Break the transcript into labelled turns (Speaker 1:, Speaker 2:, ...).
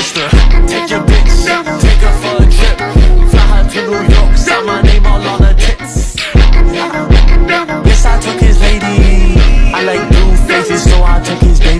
Speaker 1: blister Take your bitch, take her for a trip. Fly her to New York, sign my name all on her tits. Yes, I took his lady. I like blue faces, so I took his baby.